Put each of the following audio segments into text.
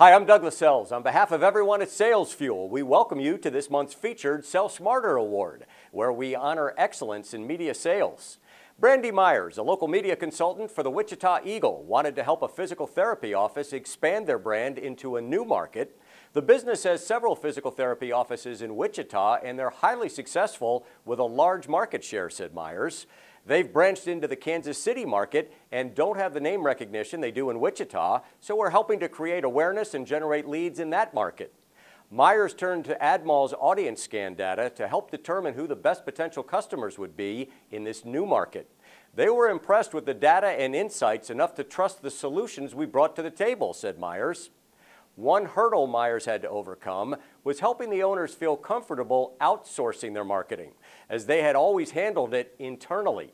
Hi, I'm Douglas Sells. On behalf of everyone at SalesFuel, we welcome you to this month's featured Sell Smarter Award, where we honor excellence in media sales. Brandy Meyers, a local media consultant for the Wichita Eagle, wanted to help a physical therapy office expand their brand into a new market. The business has several physical therapy offices in Wichita, and they're highly successful with a large market share, said Meyers. They've branched into the Kansas City market and don't have the name recognition they do in Wichita, so we're helping to create awareness and generate leads in that market. Meyers turned to AdMall's AudienceSCAN data to help determine who the best potential customers would be in this new market. They were impressed with the data and insights enough to trust the solutions we brought to the table, said Meyers. One hurdle Meyers had to overcome was helping the owners feel comfortable outsourcing their marketing, as they had always handled it internally.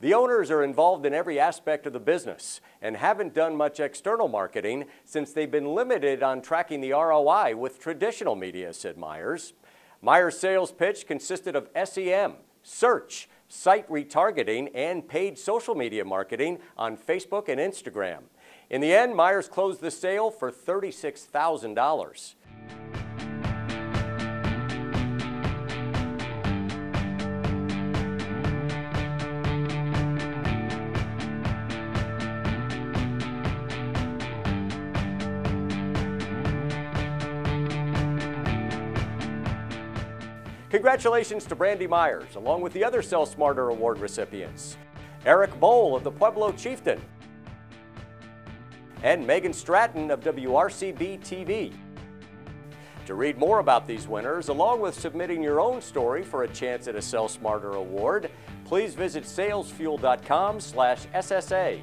The owners are involved in every aspect of the business and haven't done much external marketing since they've been limited on tracking the ROI with traditional media, said Meyers. Meyers' sales pitch consisted of SEM, search, site retargeting, and paid social media marketing on Facebook and Instagram. In the end, Meyers closed the sale for $36,000. Congratulations to Brandy Meyers, along with the other Sell Smarter Award recipients. Eric Bowl of the Pueblo Chieftain, and Megan Stratton of WRCB TV. To read more about these winners, along with submitting your own story for a chance at a Sell Smarter award, please visit salesfuel.com slash SSA.